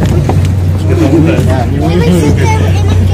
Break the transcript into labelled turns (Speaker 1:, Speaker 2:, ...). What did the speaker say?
Speaker 1: 你问你问你。